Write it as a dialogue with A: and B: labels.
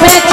A: with